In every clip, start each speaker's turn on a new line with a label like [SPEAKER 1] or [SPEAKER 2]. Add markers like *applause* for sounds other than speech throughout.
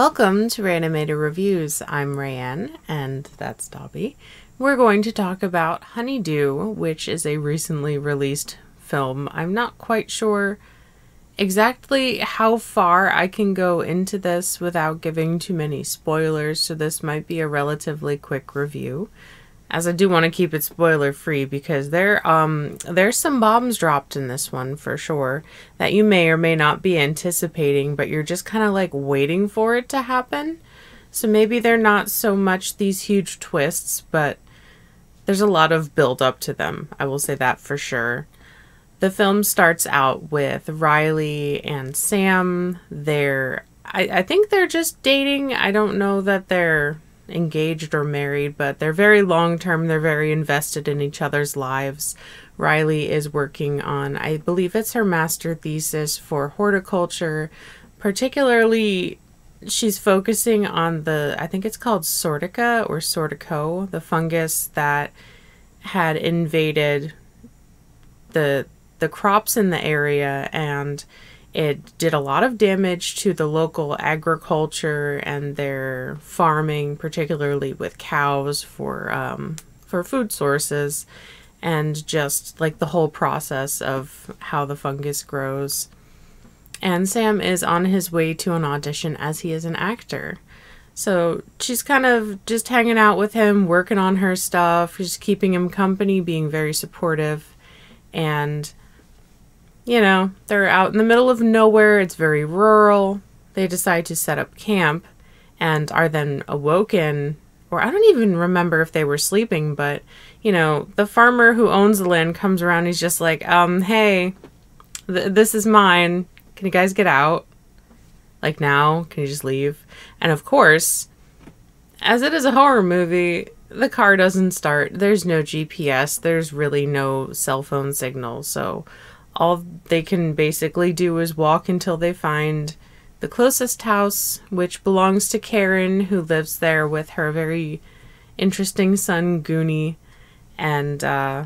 [SPEAKER 1] Welcome to Rayanimator Reviews. I'm Rayanne, and that's Dobby. We're going to talk about Honeydew, which is a recently released film. I'm not quite sure exactly how far I can go into this without giving too many spoilers, so this might be a relatively quick review. As I do want to keep it spoiler free because there um there's some bombs dropped in this one for sure that you may or may not be anticipating, but you're just kind of like waiting for it to happen. So maybe they're not so much these huge twists, but there's a lot of build up to them. I will say that for sure. The film starts out with Riley and Sam. They're I, I think they're just dating. I don't know that they're engaged or married, but they're very long term. They're very invested in each other's lives. Riley is working on, I believe it's her master thesis for horticulture. Particularly, she's focusing on the, I think it's called Sortica or Sordico, the fungus that had invaded the the crops in the area and it did a lot of damage to the local agriculture and their farming, particularly with cows for um, for food sources, and just like the whole process of how the fungus grows. And Sam is on his way to an audition as he is an actor. So she's kind of just hanging out with him, working on her stuff, just keeping him company, being very supportive. And you know, they're out in the middle of nowhere, it's very rural. They decide to set up camp and are then awoken, or I don't even remember if they were sleeping, but you know, the farmer who owns the land comes around, he's just like, um, hey, th- this is mine. Can you guys get out? Like now? Can you just leave? And of course, as it is a horror movie, the car doesn't start. There's no GPS. There's really no cell phone signal. So all they can basically do is walk until they find the closest house, which belongs to Karen, who lives there with her very interesting son Goonie, and uh,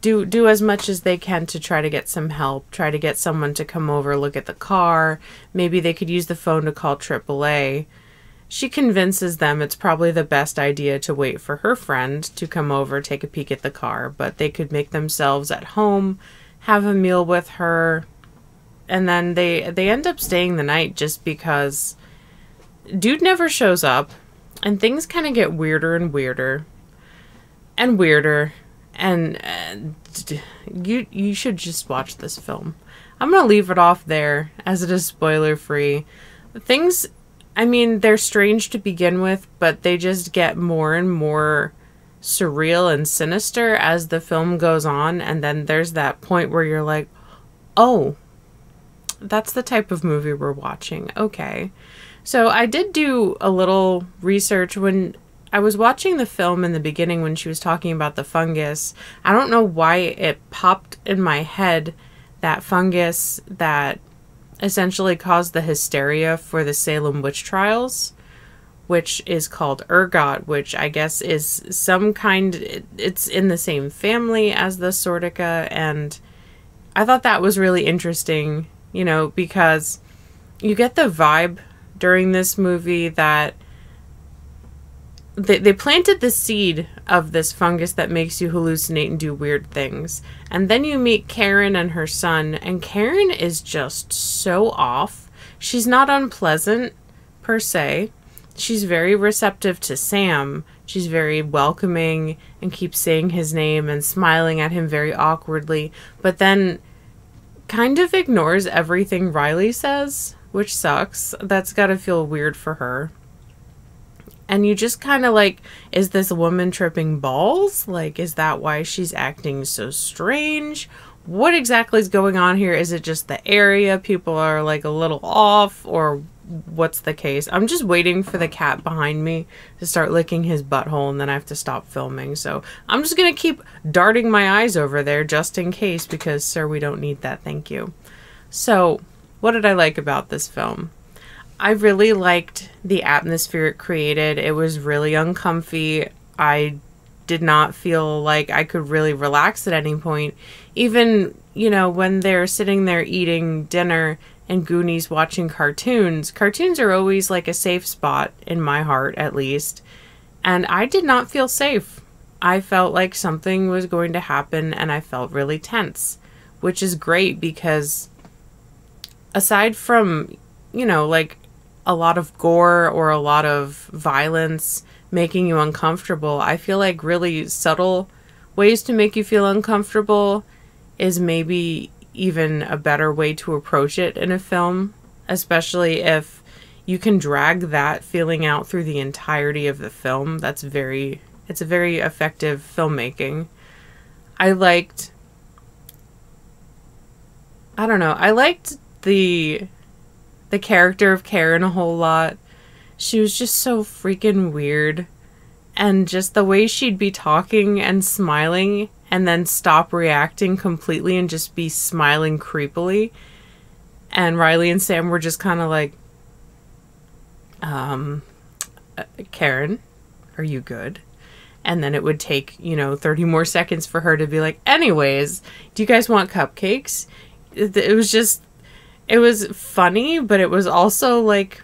[SPEAKER 1] do do as much as they can to try to get some help. Try to get someone to come over, look at the car. Maybe they could use the phone to call AAA. She convinces them it's probably the best idea to wait for her friend to come over, take a peek at the car, but they could make themselves at home have a meal with her and then they they end up staying the night just because dude never shows up and things kind of get weirder and weirder and weirder and uh, you you should just watch this film. I'm going to leave it off there as it is spoiler free. Things I mean, they're strange to begin with, but they just get more and more surreal and sinister as the film goes on and then there's that point where you're like oh that's the type of movie we're watching. Okay. So i did do a little research when i was watching the film in the beginning when she was talking about the fungus. I don't know why it popped in my head that fungus that essentially caused the hysteria for the salem witch trials which is called ergot, which I guess is some kind, it's in the same family as the Sortica. And I thought that was really interesting, you know, because you get the vibe during this movie that they, they planted the seed of this fungus that makes you hallucinate and do weird things. And then you meet Karen and her son, and Karen is just so off. She's not unpleasant per se, she's very receptive to Sam. She's very welcoming and keeps saying his name and smiling at him very awkwardly, but then kind of ignores everything Riley says, which sucks. That's got to feel weird for her. And you just kind of like, is this woman tripping balls? Like, is that why she's acting so strange? What exactly is going on here? Is it just the area? People are like a little off, or what's the case. I'm just waiting for the cat behind me to start licking his butthole and then I have to stop filming. So I'm just going to keep darting my eyes over there just in case because, sir, we don't need that. Thank you. So, what did I like about this film? I really liked the atmosphere it created. It was really uncomfy. I did not feel like I could really relax at any point. Even, you know, when they're sitting there eating dinner and Goonies watching cartoons, cartoons are always like a safe spot in my heart, at least. And I did not feel safe. I felt like something was going to happen and I felt really tense, which is great because aside from, you know, like a lot of gore or a lot of violence making you uncomfortable, I feel like really subtle ways to make you feel uncomfortable is maybe even a better way to approach it in a film, especially if you can drag that feeling out through the entirety of the film. That's very it's a very effective filmmaking. I liked I don't know. I liked the the character of Karen a whole lot. She was just so freaking weird. And just the way she'd be talking and smiling and then stop reacting completely and just be smiling creepily. And Riley and Sam were just kind of like, um, uh, Karen, are you good? And then it would take, you know, 30 more seconds for her to be like, anyways, do you guys want cupcakes? It was just, it was funny, but it was also like,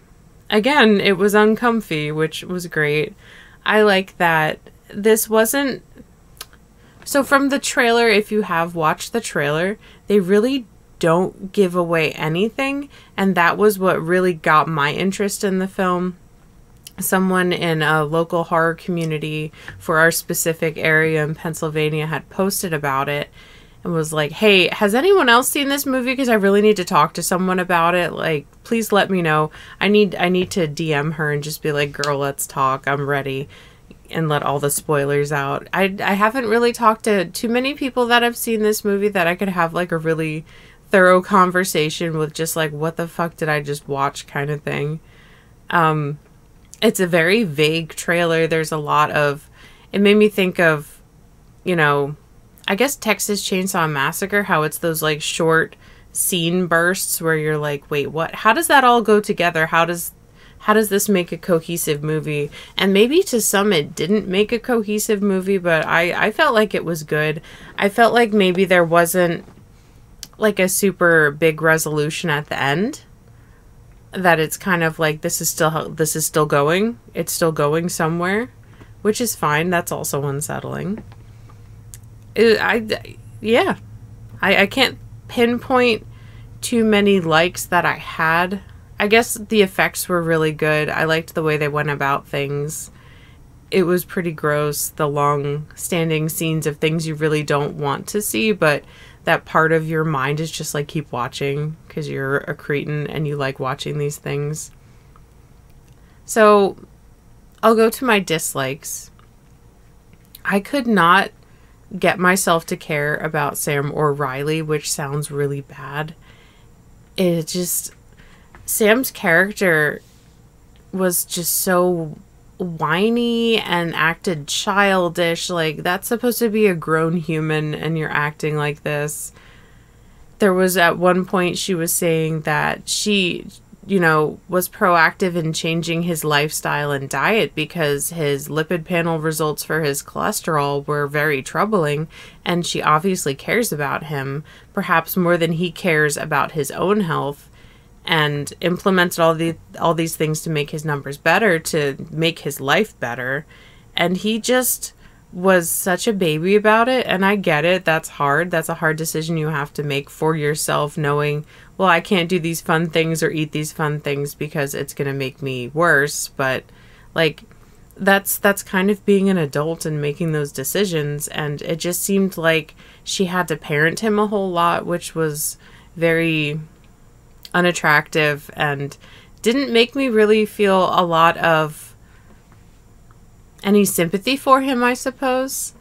[SPEAKER 1] again, it was uncomfy, which was great. I like that this wasn't so, from the trailer, if you have watched the trailer, they really don't give away anything. And that was what really got my interest in the film. Someone in a local horror community for our specific area in Pennsylvania had posted about it and was like, "Hey, has anyone else seen this movie because I really need to talk to someone about it. Like, please let me know. I need I need to DM her and just be like, "Girl, let's talk. I'm ready." And let all the spoilers out. I I haven't really talked to too many people that have seen this movie that I could have like a really thorough conversation with just like what the fuck did I just watch kind of thing. Um it's a very vague trailer. There's a lot of it made me think of you know, I guess Texas Chainsaw Massacre how it's those like short scene bursts where you're like, "Wait, what? How does that all go together? How does how does this make a cohesive movie? And maybe to some it didn't make a cohesive movie, but I, I felt like it was good. I felt like maybe there wasn't like a super big resolution at the end. That it's kind of like this is still this is still going. It's still going somewhere, which is fine. That's also unsettling. It, I yeah, I I can't pinpoint too many likes that I had I guess the effects were really good. I liked the way they went about things. It was pretty gross, the long standing scenes of things you really don't want to see, but that part of your mind is just like keep watching because you're a cretin and you like watching these things. So I'll go to my dislikes. I could not get myself to care about Sam or Riley, which sounds really bad. It just Sam's character was just so whiny and acted childish. Like, that's supposed to be a grown human, and you're acting like this. There was at one point she was saying that she, you know, was proactive in changing his lifestyle and diet because his lipid panel results for his cholesterol were very troubling, and she obviously cares about him, perhaps more than he cares about his own health and implemented all the all these things to make his numbers better, to make his life better. And he just was such a baby about it and I get it. That's hard. That's a hard decision you have to make for yourself knowing, well, I can't do these fun things or eat these fun things because it's going to make me worse, but like that's that's kind of being an adult and making those decisions and it just seemed like she had to parent him a whole lot, which was very unattractive and didn't make me really feel a lot of any sympathy for him, I suppose.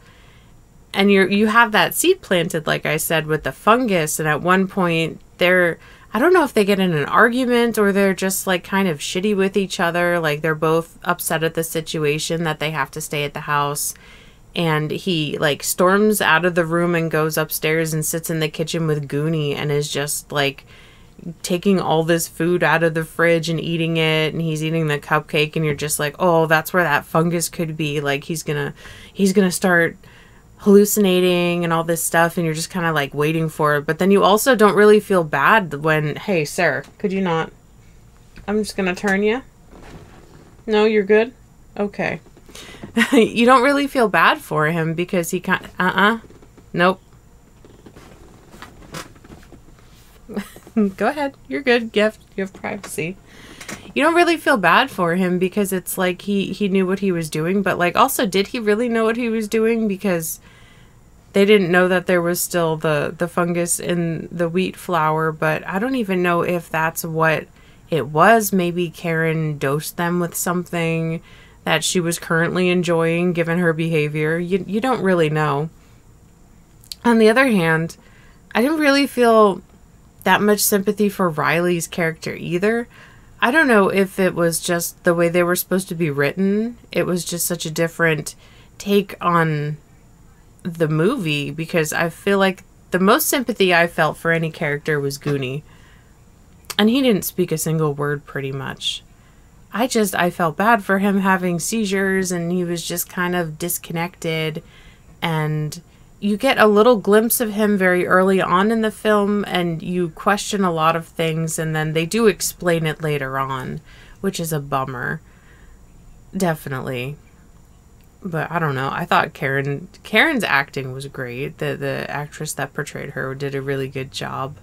[SPEAKER 1] And you you have that seed planted, like I said, with the fungus, and at one point they're I don't know if they get in an argument or they're just like kind of shitty with each other, like they're both upset at the situation that they have to stay at the house. And he like storms out of the room and goes upstairs and sits in the kitchen with Goonie and is just like taking all this food out of the fridge and eating it and he's eating the cupcake and you're just like oh that's where that fungus could be. Like he's gonna he's gonna start hallucinating and all this stuff and you're just kind of like waiting for it. But then you also don't really feel bad when hey sir could you not i'm just gonna turn you? No you're good? Okay. *laughs* You don't really feel bad for him because he kind uh-uh. Nope *laughs* go ahead. You're good. You have, you have privacy. You don't really feel bad for him because it's like he he knew what he was doing but like also did he really know what he was doing? Because they didn't know that there was still the the fungus in the wheat flour but i don't even know if that's what it was. Maybe karen dosed them with something that she was currently enjoying given her behavior. You, you don't really know. On the other hand i didn't really feel that much sympathy for riley's character either I don't know if it was just the way they were supposed to be written. It was just such a different take on the movie because I feel like the most sympathy I felt for any character was Goonie. And he didn't speak a single word pretty much. I just I felt bad for him having seizures and he was just kind of disconnected and you get a little glimpse of him very early on in the film and you question a lot of things and then they do explain it later on which is a bummer. Definitely. But i don't know. I thought karen karen's acting was great. The the actress that portrayed her did a really good job.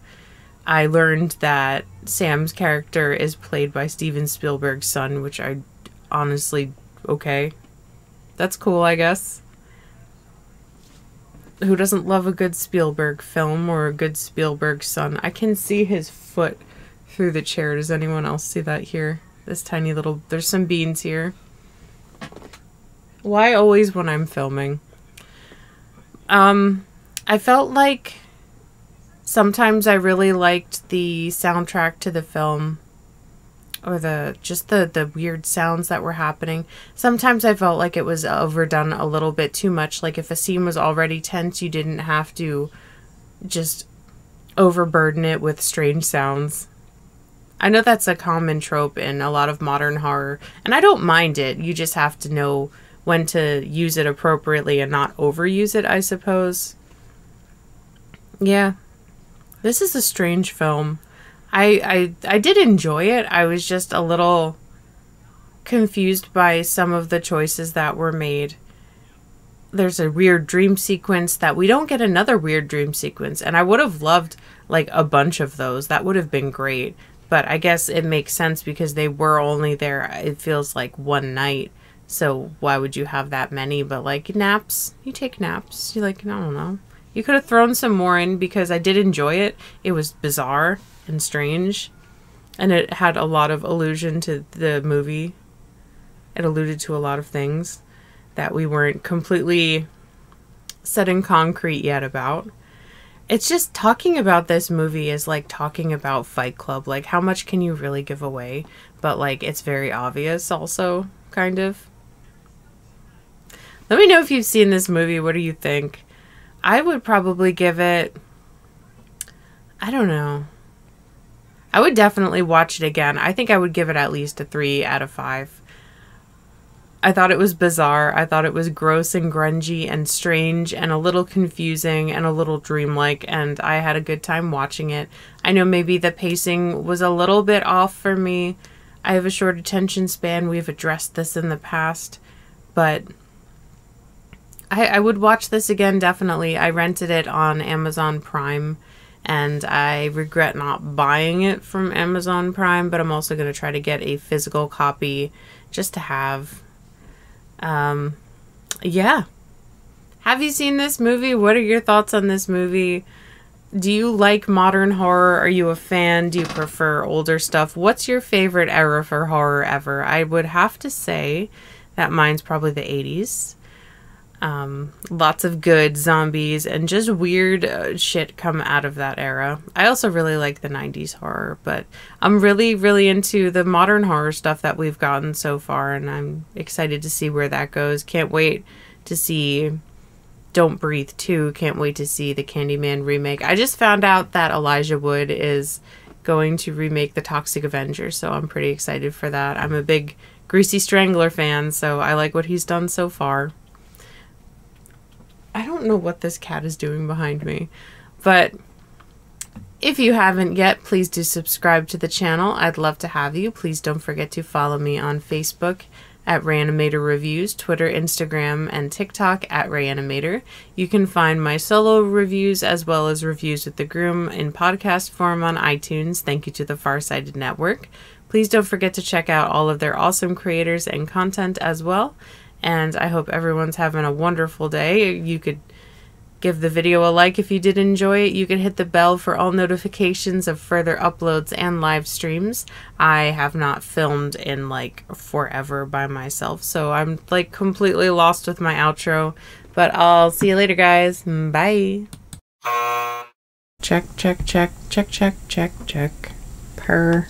[SPEAKER 1] I learned that sam's character is played by steven spielberg's son which i honestly okay. That's cool i guess who doesn't love a good Spielberg film or a good Spielberg son? I can see his foot through the chair. Does anyone else see that here? This tiny little. There's some beans here. Why always when I'm filming? Um, I felt like sometimes I really liked the soundtrack to the film or the just the the weird sounds that were happening. Sometimes I felt like it was overdone a little bit too much. Like if a scene was already tense, you didn't have to just overburden it with strange sounds. I know that's a common trope in a lot of modern horror, and I don't mind it. You just have to know when to use it appropriately and not overuse it, I suppose. Yeah. This is a strange film. I, I I did enjoy it. I was just a little confused by some of the choices that were made. There's a weird dream sequence that we don't get another weird dream sequence, and I would have loved like a bunch of those. That would have been great. But I guess it makes sense because they were only there it feels like one night. So why would you have that many? But like naps, you take naps. You like I don't know. You could have thrown some more in because I did enjoy it. It was bizarre and strange. And it had a lot of allusion to the movie. It alluded to a lot of things that we weren't completely set in concrete yet about. It's just talking about this movie is like talking about Fight Club. Like, how much can you really give away? But, like, it's very obvious, also, kind of. Let me know if you've seen this movie. What do you think? I would probably give it. I don't know. I would definitely watch it again. I think I would give it at least a three out of five. I thought it was bizarre. I thought it was gross and grungy and strange and a little confusing and a little dreamlike, and I had a good time watching it. I know maybe the pacing was a little bit off for me. I have a short attention span. We've addressed this in the past, but I, I would watch this again definitely. I rented it on Amazon Prime and I regret not buying it from Amazon Prime, but I'm also going to try to get a physical copy just to have. Um, yeah. Have you seen this movie? What are your thoughts on this movie? Do you like modern horror? Are you a fan? Do you prefer older stuff? What's your favorite era for horror ever? I would have to say that mine's probably the 80s. Um, lots of good zombies and just weird uh, shit come out of that era. I also really like the 90s horror, but I'm really, really into the modern horror stuff that we've gotten so far, and I'm excited to see where that goes. Can't wait to see Don't Breathe 2. Can't wait to see the Candyman remake. I just found out that Elijah Wood is going to remake The Toxic Avenger, so I'm pretty excited for that. I'm a big Greasy Strangler fan, so I like what he's done so far. I don't know what this cat is doing behind me. But if you haven't yet, please do subscribe to the channel. I'd love to have you. Please don't forget to follow me on Facebook at Rayanimator Reviews, Twitter, Instagram, and TikTok at Rayanimator. You can find my solo reviews as well as reviews with the groom in podcast form on iTunes. Thank you to the Farsighted Network. Please don't forget to check out all of their awesome creators and content as well. And I hope everyone's having a wonderful day. You could Give the video a like if you did enjoy it. You can hit the bell for all notifications of further uploads and live streams. I have not filmed in like forever by myself, so I'm like completely lost with my outro. But I'll see you later, guys. Bye. Check, check, check, check, check, check, check. Purr.